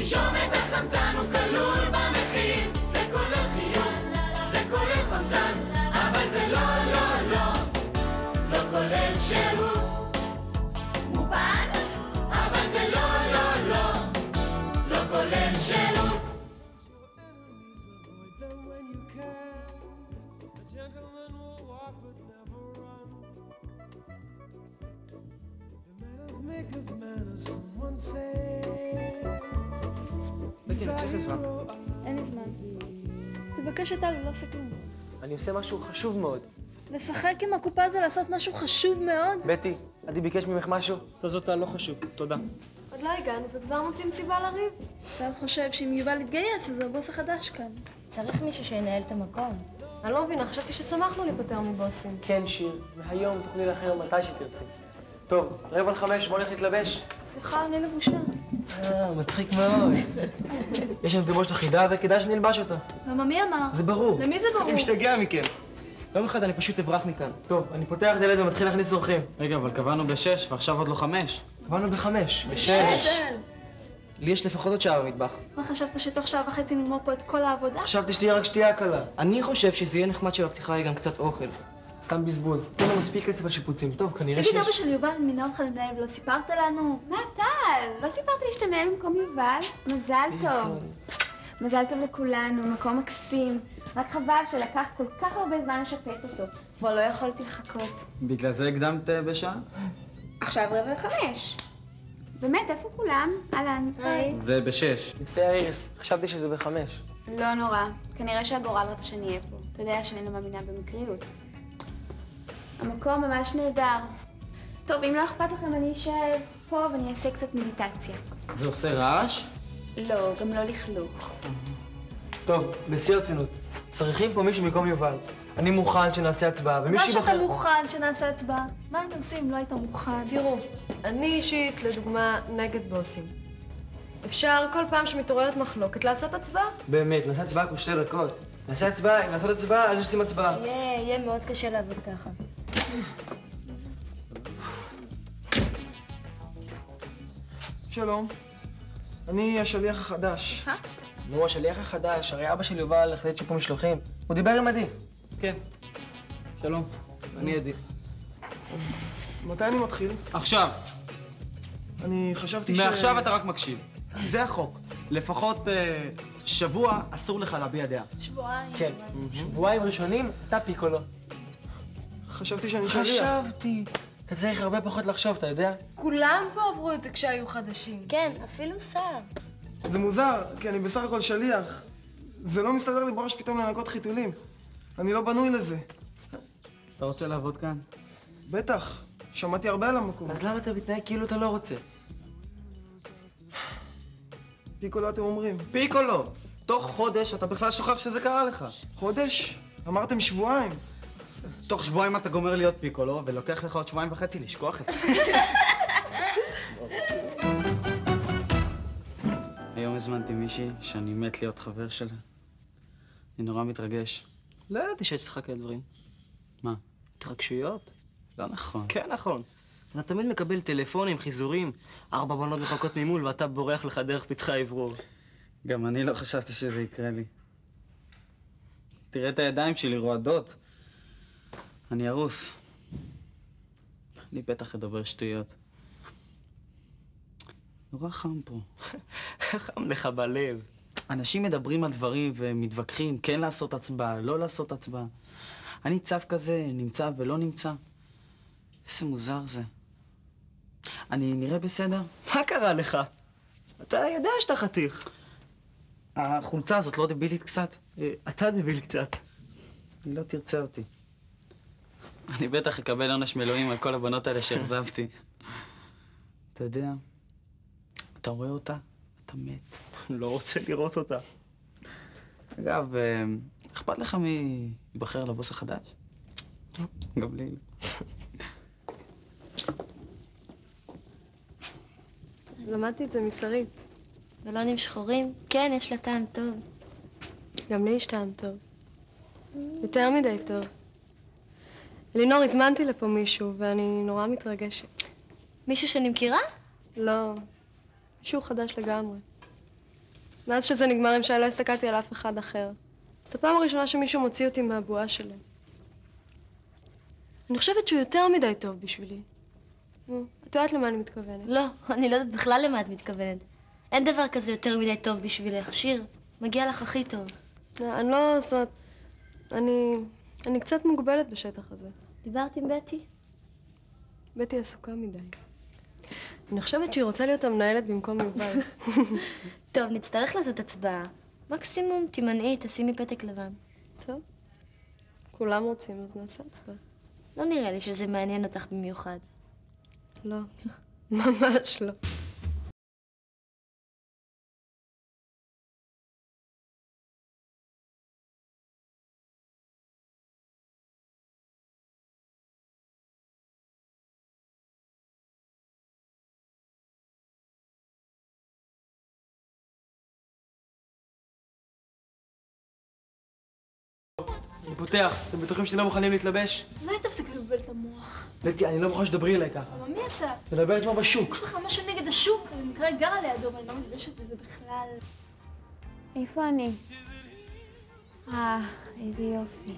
תנשום את החמצן, הוא כלול במחיר. זה כולל חיוך, זה כולל חמצן, אבל זה לא, לא, לא, לא כולל שירות. מובן? אבל זה לא, לא, לא, לא כולל שירות. Make of manners, someone say. בקי, אני צריך עזרה. אין לי זמן. תבקש את טל, לא עושה כלום. אני עושה משהו חשוב מאוד. לשחק עם הקופה זה לעשות משהו חשוב מאוד? בטי, עדי ביקש ממך משהו? אתה זאת לא חשוב, תודה. עוד לא הגענו וכבר מוצאים סיבה לריב. טל חושב שאם יובל יתגייס, אז הבוס החדש כאן. צריך מישהו שינהל את המקום. אני לא מבינה, חשבתי ששמחנו להיפטר מבוסים. כן, שיר, מהיום תוכלי לאחר מתי שתרצי. טוב, רבע לחמש, בוא נלך להתלבש. סליחה, אני לבושה. אה, מצחיק מאוד. יש לנו תלבושת אחידה וכדאי שנלבש אותה. למה מי אמר? זה ברור. למי זה ברור? אני משתגע מכם. יום אחד אני פשוט אברח מכאן. טוב, אני פותח דלת ומתחיל להכניס אורחים. רגע, אבל קבענו בשש ועכשיו עוד לא חמש. קבענו בחמש. שש. לי יש לפחות עוד שעה במטבח. מה חשבת שתוך שעה וחצי נגמור פה את כל העבודה? חשבתי שתהיה רק שתייה קלה. אני חושב שזה יהיה נחמד שבפתיחה יהיה גם קצת אוכל. סתם בזבוז. תן לו מספיק כסף על שיפוצים. טוב, כנראה תגיד, אבא שיש... של יובל מינה אותך לנהל ולא סיפרת לנו? מה, טל? לא סיפרת לי שאתה מנהל במקום יובל? מזל טוב. מזל טוב לכולנו, מקום מקסים. רק חבל שלקח כל כך הרבה זמן לשפץ אותו. כבר לא יכולתי לחכות. בגלל זה הקדמת אה, בשעה? עכשיו רבע לחמש. באמת, איפה כולם? אהלן. היי. זה בשש. מצטער איריס, חשבתי שזה בחמש. לא נורא. כנראה שהגורל רצה שאני אהיה פה. אתה יודע שאני לא מאמינה במקריות. המקום ממש נהדר. טוב, אם לא אכפת לכם, אני אשב פה ואני אעשה קצת מדיטציה. זה עושה רעש? לא, גם לא לכלוך. טוב, בשיא הרצינות. צריכים פה מישהו במקום יובל. אני מוכן שנעשה הצבעה, תודה ומישהו שאתה יבחר... מוכן שנעשה הצבעה. מה היינו עושים אם לא היית מוכן? תראו, אני אישית, לדוגמה, נגד בוסים. אפשר כל פעם שמתעוררת מחלוקת לעשות הצבעה? באמת, נעשה הצבעה כבר שתי דקות. נעשה הצבעה, אם לעשות הצבעה, אז עושים הצבעה. יהיה, יהיה מאוד קשה לעבוד ככה. שלום, אני השליח החדש. נו, השליח החדש, הרי אבא של יובל החליט שיפור משלוחים. הוא דיבר עם עדי. כן. שלום, אני עדי. מתי אני מתחיל? עכשיו. אני חשבתי ש... מעכשיו אתה רק מקשיב. זה החוק. לפחות אה, שבוע אסור לך להביע דעה. שבועיים. כן. שבועיים ראשונים, אתה פיקולו. חשבתי שאני שליח. חשבתי. אתה צריך הרבה פחות לחשוב, אתה יודע? כולם פה עברו את זה כשהיו חדשים. כן, אפילו שר. זה מוזר, כי אני בסך הכל שליח. זה לא מסתדר לי בראש פתאום לנקות חיתולים. אני לא בנוי לזה. אתה רוצה לעבוד כאן? בטח, שמעתי הרבה על המקום. אז למה אתה מתנהג כאילו אתה לא רוצה? פיקולו אתם אומרים. פיקולו! תוך חודש אתה בכלל שוכח שזה קרה לך. חודש? אמרתם שבועיים. תוך שבועיים אתה גומר להיות פיקולו, ולוקח לך עוד שבועיים וחצי לשכוח את זה. היום הזמנתי מישהי שאני מת להיות חבר שלה. אני נורא מתרגש. לא ידעתי שיש לך כאלה דברים. מה? התרגשויות? לא נכון. כן, נכון. אתה תמיד מקבל טלפונים, חיזורים, ארבע בנות מחכות ממול ואתה בורח לך דרך פתחי האוורור. גם אני לא חשבתי שזה יקרה לי. תראה את הידיים שלי רועדות. אני ארוס. אני בטח אדבר שטויות. נורא חם פה. חם לך בלב. אנשים מדברים על דברים ומתווכחים, כן לעשות הצבעה, לא לעשות הצבעה. אני צב כזה, נמצא ולא נמצא. איזה מוזר זה. אני נראה בסדר? מה קרה לך? אתה יודע שאתה חתיך. החולצה הזאת לא דבילית קצת? אה, אתה דביל קצת. היא לא תרצה אותי. אני בטח אקבל עונש מאלוהים על כל הבנות האלה שאכזבתי. אתה יודע, אתה רואה אותה, אתה מת. לא רוצה לראות אותה. אגב, אה, אכפת לך מי ייבחר לבוס החדש? גם לי. לא. למדתי את זה משרית. בלונים שחורים? כן, יש לה טעם טוב. גם לי יש טעם טוב. יותר מדי טוב. אלינור, הזמנתי לפה מישהו, ואני נורא מתרגשת. מישהו שאני מכירה? לא, מישהו חדש לגמרי. מאז שזה נגמר עם שי לא הסתכלתי על אף אחד אחר. זאת הפעם הראשונה שמישהו מוציא אותי מהבועה שלי. אני חושבת שהוא יותר מדי טוב בשבילי. נו, את יודעת למה אני מתכוונת. לא, אני לא יודעת בכלל למה את מתכוונת. אין דבר כזה יותר מדי טוב בשבילך. שיר, מגיע לך הכי טוב. לא, אני לא, זאת אומרת, אני, אני קצת מוגבלת בשטח הזה. דיברת עם בטי? בטי עסוקה מדי. אני חושבת שהיא רוצה להיות המנהלת במקום יובל. טוב, נצטרך לעשות הצבעה. מקסימום תימנעי, תשימי פתק לבן. טוב. כולם רוצים, אז נעשה הצבעה. לא נראה לי שזה מעניין אותך במיוחד. לא, ממש לא. אני פותח. אתם בטוחים שאתם לא מוכנים להתלבש? אולי תפסיק לבלבל את המוח. בטי, אני לא מוכן שתדברי אליי ככה. אבל מי אתה? מדברת כמו בשוק. יש לך משהו נגד השוק? אני במקרה גרה לידו, אבל אני לא מתביישת בזה בכלל. איפה אני? אה, איזה יופי.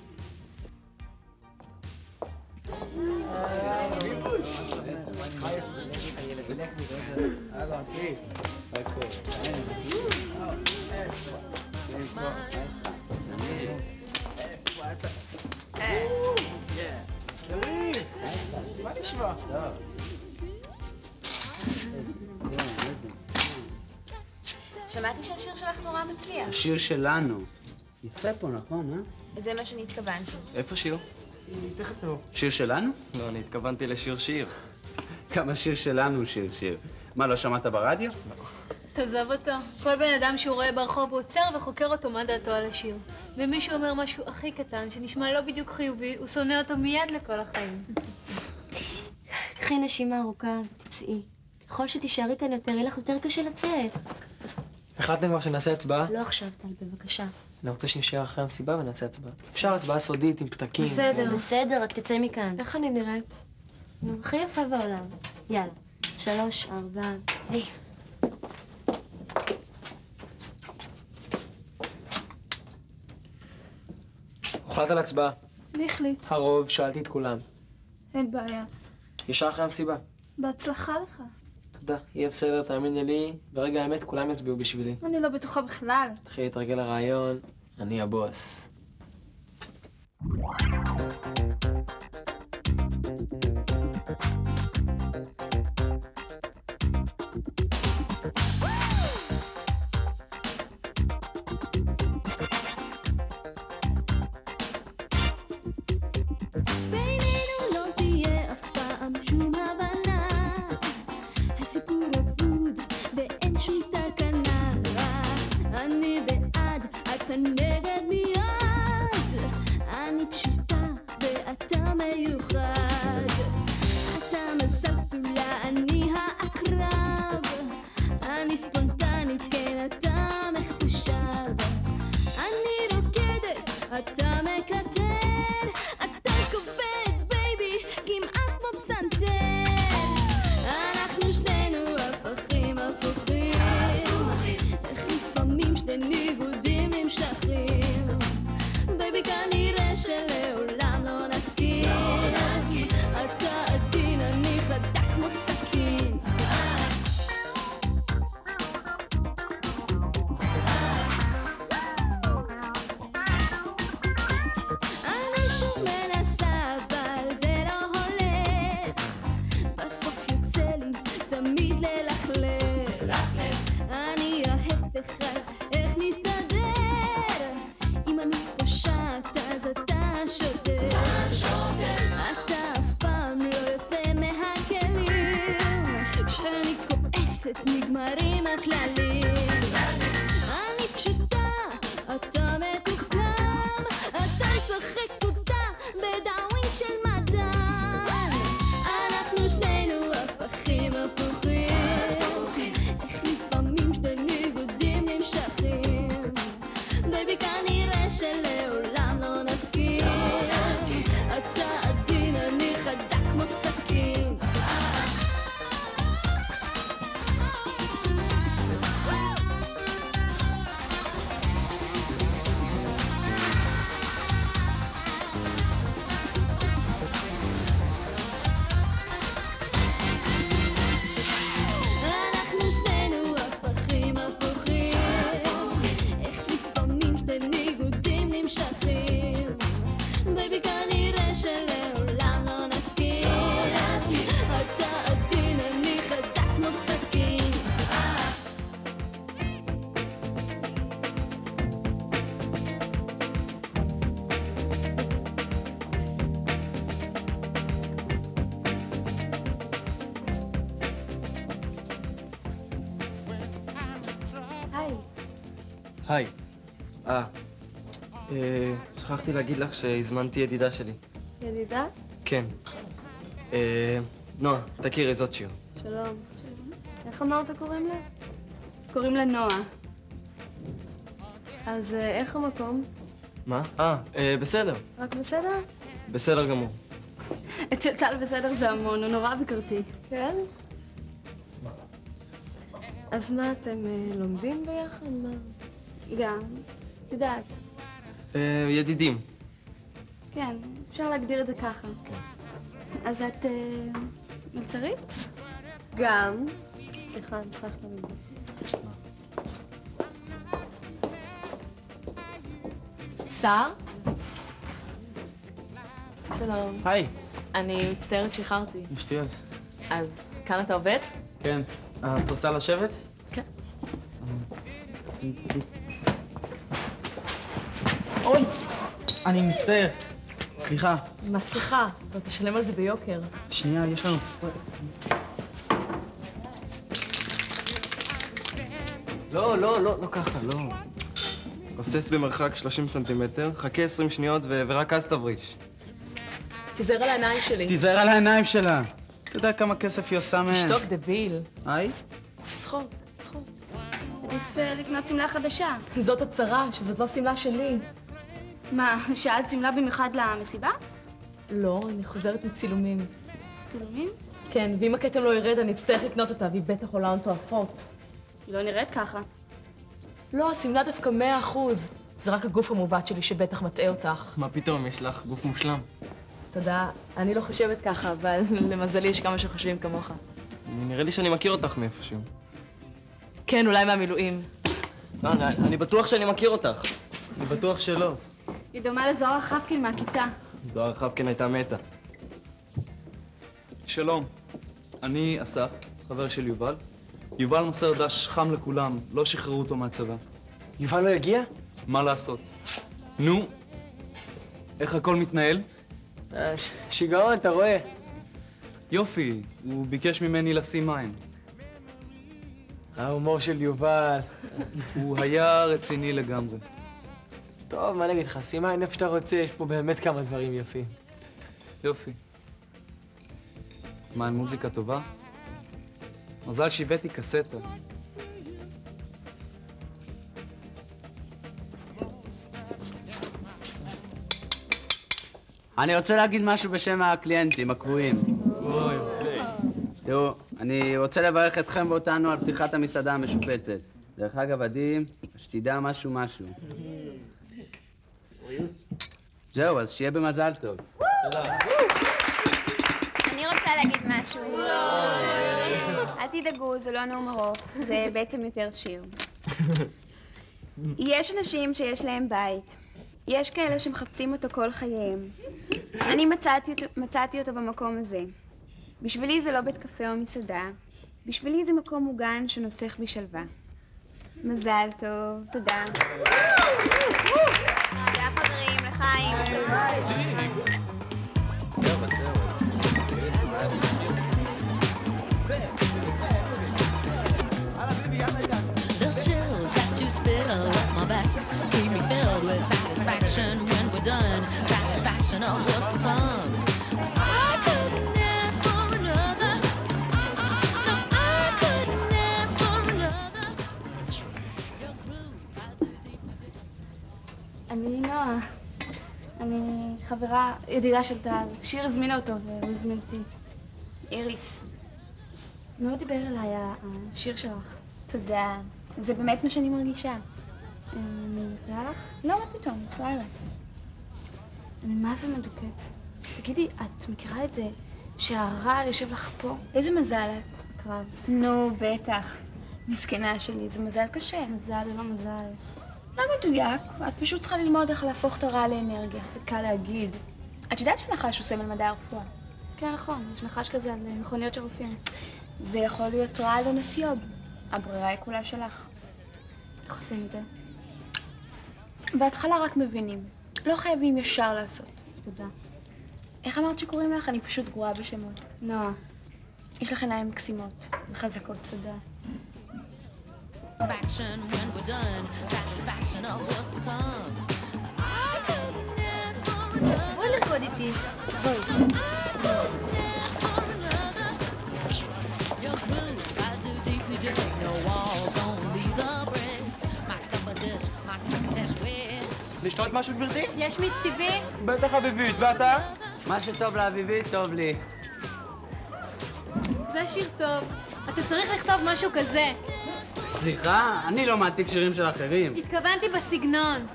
מה נשמע? שמעתי שהשיר שלך נורא מצליח. השיר שלנו. יפה פה, נכון, אה? זה מה שאני התכוונתי. איפה שיר? תכף תראו. שיר שלנו? לא, אני התכוונתי לשיר שיר. גם השיר שלנו הוא שיר שיר. מה, לא שמעת ברדיו? תעזוב אותו. כל בן אדם שהוא רואה ברחוב הוא עוצר וחוקר אותו מה דעתו על השיר. ומישהו אומר משהו הכי קטן, שנשמע לא בדיוק חיובי, הוא שונא אותו מיד לכל החיים. קחי נשימה ארוכה ותצאי. ככל שתישארי כאן יותר, יהיה לך יותר קשה לצאת. החלטתם כבר שנעשה הצבעה? לא עכשיו, טל, בבקשה. אני רוצה שנשאר אחרי המסיבה ונעשה הצבעה. אפשר הצבעה סודית עם פתקים. בסדר. בסדר, רק תצא מכאן. איך אני נראית? נו, הכי יפה בעולם. יאללה. שלוש, ארבע, היי. הוחלט על הצבעה. מי החליט? הרוב, שאלתי את כולם. אין בעיה. ישר אחרי המסיבה. בהצלחה לך. תודה, יהיה בסדר, תאמיני לי. ברגע האמת כולם יצביעו בשבילי. אני לא בטוחה בכלל. תתחיל להתרגל לרעיון, אני הבוס. אני נגמרים הכללים. שכחתי להגיד לך שהזמנתי ידידה שלי. ידידה? כן. אה, נועה, תכירי, זאת שיר. שלום. איך אמרת קוראים לה? קוראים לה נועה. אז אה, איך המקום? מה? אה, אה, בסדר. רק בסדר? בסדר גמור. אצל טל בסדר זה המון, הוא נורא ביקורתי. כן? אז מה, אתם אה, לומדים ביחד? מה? גם. את יודעת, אה, ידידים. כן, אפשר להגדיר את זה ככה. אז את אה, מלצרית? גם. סליחה, אני צריכה ללכת למטבח. סער? שלום. היי. אני מצטערת שאיחרתי. שטויות. אז כאן אתה עובד? כן. אה, את רוצה לשבת? כן. אני מצטער. סליחה. מה סליחה? אתה תשלם על זה ביוקר. שנייה, יש לנו ספרי. לא, לא, לא, לא ככה, לא. רוסס במרחק 30 סנטימטר, חכה 20 שניות ורק אז תבריש. תיזהר על העיניים שלי. תיזהר על העיניים שלה. אתה יודע כמה כסף היא עושה מהן. תשתוק דביל. היי? צחוק, צחוק. עדיף לקנות שמלה חדשה. זאת הצרה, שזאת לא שמלה שלי. מה, שאלת שמלה במיוחד למסיבה? לא, אני חוזרת מצילומים. צילומים? כן, ואם הכתם לא ירד, אני אצטרך לקנות אותה, והיא בטח עולה הון תועפות. היא לא נראית ככה. לא, השמלה דווקא מאה אחוז. זה רק הגוף המעוות שלי שבטח מטעה אותך. מה פתאום, יש לך גוף מושלם. תודה. אני לא חושבת ככה, אבל למזלי יש כמה שחושבים כמוך. נראה לי שאני מכיר אותך מאיפשהו. כן, אולי מהמילואים. לא, אני, אני בטוח שאני מכיר אותך. אני בטוח שלא. היא דומה לזוהר חבקין מהכיתה. זוהר חבקין הייתה מתה. שלום, אני אסף, חבר של יובל. יובל מוסר דש חם לכולם, לא שחררו אותו מהצבא. יובל לא הגיע? מה לעשות? נו, איך הכל מתנהל? שיגעון, אתה רואה? יופי, הוא ביקש ממני לשים מים. ההומור של יובל. הוא היה רציני לגמרי. טוב, מה נגיד לך, שים עין איפה שאתה רוצה, יש פה באמת כמה דברים יפים. יופי. מה, מוזיקה טובה? מזל שהבאתי קסטה. אני רוצה להגיד משהו בשם הקליינטים הקבועים. תראו, אני רוצה לברך אתכם ואותנו על פתיחת המסעדה המשופצת. דרך אגב, עדי, שתדע משהו משהו. זהו, אז שיהיה במזל טוב. אני רוצה להגיד משהו. אל תדאגו, זה לא נאום ארוך, זה בעצם יותר שיר. יש אנשים שיש להם בית. יש כאלה שמחפשים אותו כל חייהם. אני מצאתי אותו, מצאתי אותו במקום הזה. בשבילי זה לא בית קפה או מסעדה. בשבילי זה מקום מוגן שנוסך בשלווה. מזל טוב, תודה. תודה חברים, לחיים. אני נועה. אני חברה, ידידה של טל. שיר הזמינה אותו והוא הזמין אותי. איריס. מאוד דיבר אליי השיר שלך. תודה. זה באמת מה שאני מרגישה. אני מפריעה לך? לא, מה פתאום, בכלל לא. אני מה זה מדוכאת. תגידי, את מכירה את זה שהרעל יושב לך פה? איזה מזל את? קרב. נו, בטח. מסכנה שלי, זה מזל קשה. מזל, לא מזל. לא מדויק, את פשוט צריכה ללמוד איך להפוך את הרע לאנרגיה. זה קל להגיד. את יודעת שנחש הוא סמל מדעי הרפואה? כן, נכון, יש נחש כזה על מכוניות של רופאים. זה יכול להיות רעל או נסיוב. הברירה היא כולה שלך. איך עושים את זה? בהתחלה רק מבינים. לא חייבים ישר לעשות. תודה. איך אמרת שקוראים לך? אני פשוט גרועה בשמות. נועה. יש לך עיניים מקסימות וחזקות. תודה. Satisfaction when we're done, satisfaction of what's to come. I couldn't ask for another. בואי לרקוד איתי. Your groove, I do deeply dig. No walls, only the bridge. My supper dish, my crocketesh wish. לשתות משהו, גברתי? יש מיץ טבעי? בטח אביבית, ואתה? מה שטוב לאביבית, טוב לי. זה שיר טוב. אתה צריך לכתוב משהו כזה. סליחה, אני לא מעתיק שירים של אחרים. התכוונתי בסגנון.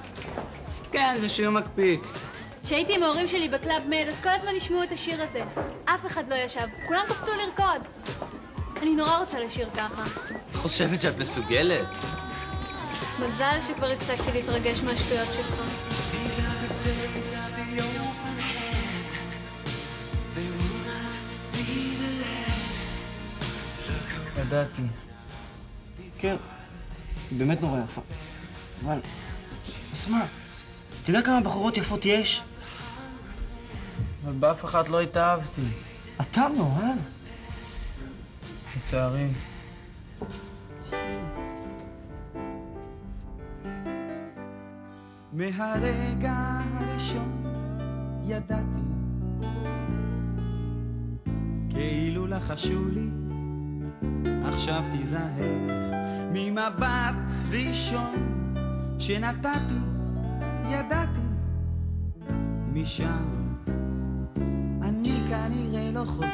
כן, זה שיר מקפיץ. כשהייתי עם ההורים שלי בקלאב מד, אז כל הזמן ישמעו את השיר הזה. אף אחד לא ישב, כולם קפצו לרקוד. אני נורא רוצה לשיר ככה. את חושבת שאת מסוגלת? מזל שכבר הפסקתי להתרגש מהשטויות שלך. ידעתי. כן, היא באמת נורא יפה. אבל... אז מה? אתה יודע כמה בחורות יפות יש? אבל באף אחת לא התאהבתי. אתה מאוהב? לצערי. מהרגע הראשון ידעתי כאילו לחשו לי עכשיו תיזהר ממבט ראשון שנתתי ידעתי משם אני כנראה לא חוזר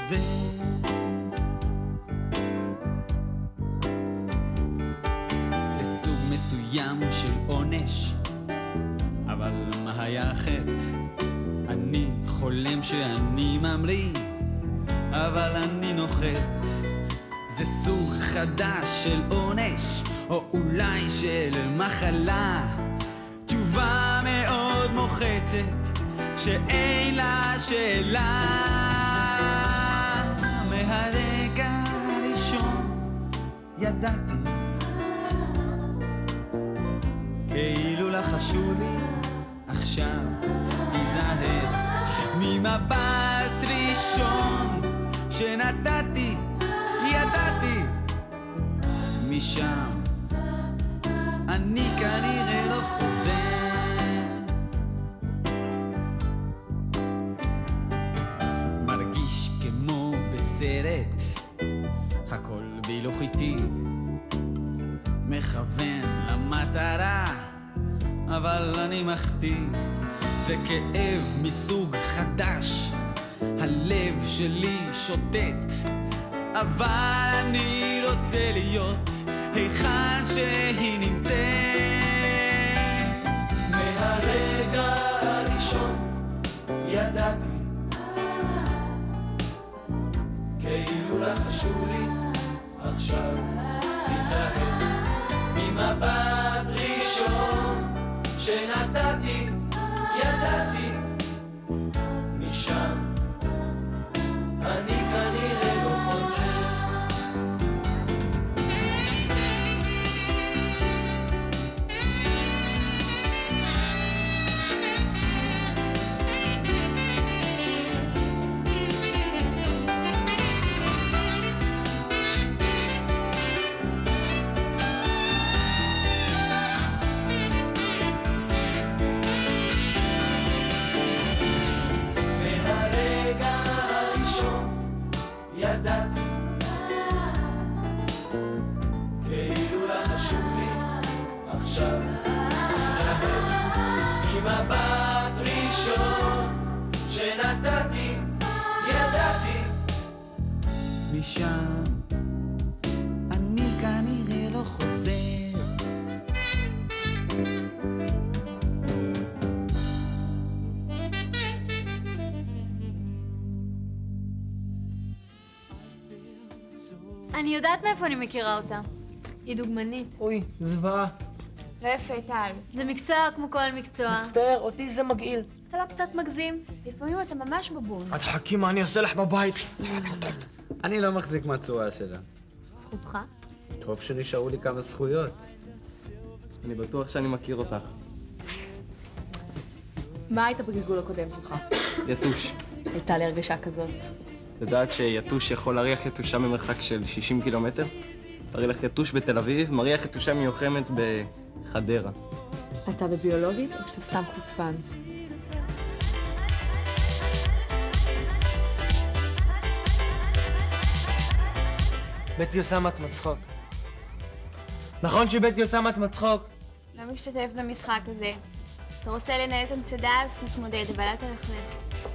זה סוג מסוים של עונש אבל מה היה החטא? אני חולם שאני ממריא, אבל אני נוחת. זה סוג חדש של עונש, או אולי של מחלה. תשובה מאוד מוחצת, שאין לה שאלה. מהרגע הראשון ידעתי כאילו לחשו לי עכשיו תיזהר ממבט ראשון שנתתי, משם. אני כנראה לא חוזר. מרגיש כמו בסרט הכל בהילוך איטי מכוון למטרה אבל אני מחטיא זה כאב מסוג חדש הלב שלי שוטט אבל אני רוצה להיות היכן שהיא נמצאת. מהרגע הראשון ידעתי. כאילו לחשו לי עכשיו תיזהר ממבט ראשון שנתתי, ידעתי. משם אני יודעת מאיפה אני מכירה אותה. היא דוגמנית. אוי, זוועה. לא יפה, טל. זה מקצוע כמו כל מקצוע. מצטער, אותי זה מגעיל. אתה לא קצת מגזים? לפעמים אתה ממש בבון. את חכי מה אני אעשה לך בבית. אני לא מחזיק מהצורה שלה. זכותך. טוב שנשארו לי כמה זכויות. אני בטוח שאני מכיר אותך. מה היית בגלגול הקודם שלך? יתוש. הייתה לי הרגשה כזאת. יודעת שיתוש יכול להריח יתושה ממרחק של 60 קילומטר? אריאל יתוש בתל אביב, מריה חתושה מיוחמת בחדרה. אתה בביולוגית או שאתה סתם חוצפן? בטי עושה מעצמה צחוק. נכון שבטי עושה מעצמה צחוק? לא משתתף במשחק הזה. אתה רוצה לנהל את המצדה, אז תתמודד, אבל אל תלכלך.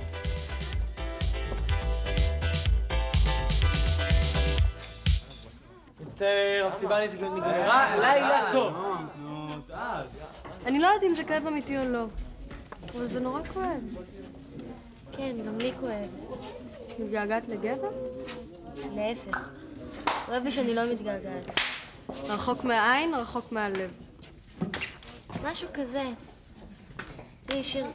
מצטער, המסיבה נגמרה, לילה טוב. אני לא יודעת אם זה כאב אמיתי או לא, אבל זה נורא כואב. כן, גם לי כואב. מתגעגעת לגבר? להפך. כואב לי שאני לא מתגעגעת. רחוק מהעין, רחוק מהלב. משהו כזה. תראי, שיר,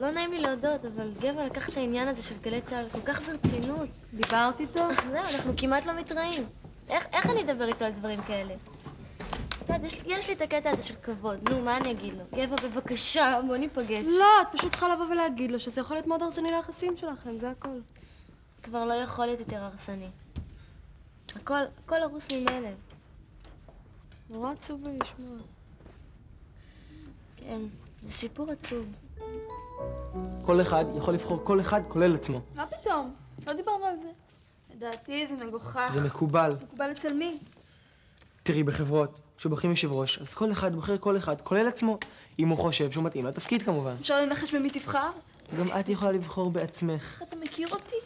לא נעים לי להודות, אבל גבע לקח את העניין הזה של גלי צה"ל כל כך ברצינות. דיברת איתו? זהו, אנחנו כמעט לא מתראים. איך, איך אני אדבר איתו על דברים כאלה? את יודעת, יש, יש לי את הקטע הזה של כבוד. נו, מה אני אגיד לו? גבע, בבקשה, בוא ניפגש. לא, את פשוט צריכה לבוא ולהגיד לו שזה יכול להיות מאוד הרסני ליחסים שלכם, זה הכל. כבר לא יכול להיות יותר הרסני. הכל, הכל הרוס ממילא. נורא עצוב לי לשמוע. כן, זה סיפור עצוב. כל אחד יכול לבחור כל אחד כולל עצמו. מה פתאום? לא. לדעתי זה מגוחך. זה מקובל. מקובל אצל מי? תראי, בחברות, כשבוחרים יושב ראש, אז כל אחד בוחר כל אחד, כולל עצמו, אם הוא חושב שהוא מתאים לתפקיד כמובן. אפשר לנחש במי תבחר? גם את יכולה לבחור בעצמך. אתה מכיר אותי?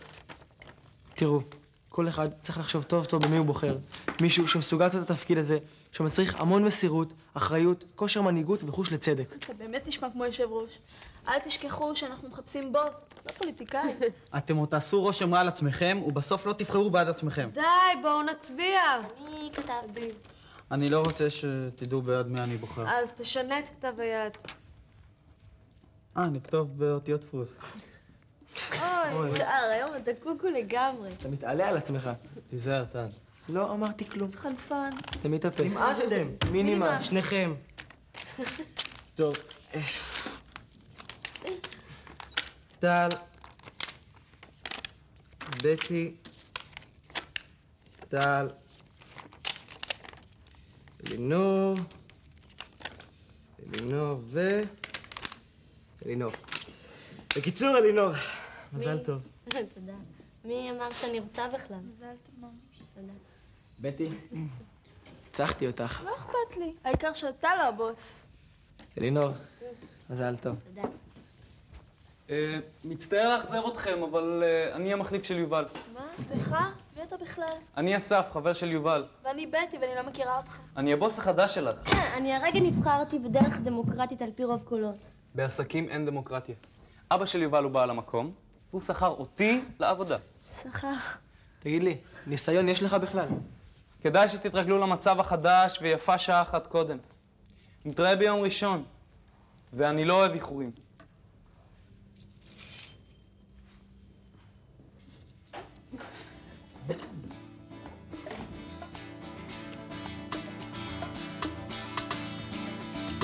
תראו, כל אחד צריך לחשוב טוב טוב במי הוא בוחר. מישהו שמסוגל לעשות את התפקיד הזה, שמצריך המון מסירות, אחריות, כושר מנהיגות וחוש לצדק. אתה באמת נשמע כמו יושב ראש. אל תשכחו שאנחנו מחפשים בוס, לא פוליטיקאי. אתם עוד תעשו רושם רע על עצמכם, ובסוף לא תבחרו בעד עצמכם. די, בואו נצביע. אני כתבתי. אני לא רוצה שתדעו בעד מי אני בוחר. אז תשנה את כתב היד. אה, נכתוב באותיות דפוס. אוי, שער, היום אתה קוקו לגמרי. אתה מתעלה על עצמך. תיזהר, טל. לא אמרתי כלום. חנפן. סתמי את הפה. נמאסתם. מי? נמאס? שניכם. טוב. טל. בטי. טל. אלינור. אלינור ו... אלינור. בקיצור, אלינור, מזל טוב. תודה. מי אמר שאני רוצה בכלל? מזל טוב. תודה. בטי, ניצחתי אותך. לא אכפת לי, העיקר שאתה לא הבוס. אלינור, מזל טוב. תודה. אה, מצטער לאכזב אתכם, אבל אה, אני המחליף של יובל. מה? סליחה? מי אתה בכלל? אני אסף, חבר של יובל. ואני בטי ואני לא מכירה אותך. אני הבוס החדש שלך. אה, אני הרגע נבחרתי בדרך דמוקרטית על פי רוב קולות. בעסקים אין דמוקרטיה. אבא של יובל הוא בעל המקום, והוא שכר אותי לעבודה. שכר. תגיד לי, ניסיון יש לך בכלל? כדאי שתתרגלו למצב החדש, ויפה שעה אחת קודם. נתראה ביום ראשון, ואני לא אוהב איחורים.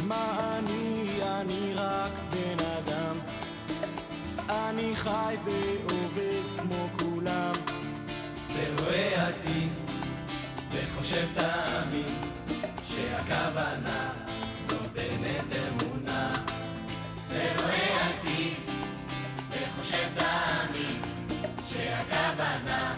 מה אני, אני רק בן אדם. אני חי ועובד כמו כולם. ורואה עתיד, וחושב תמיד, שהכוונה נותנת אמונה. ורואה עתיד, וחושב תמיד, שהכוונה